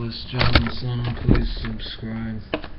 This John please subscribe.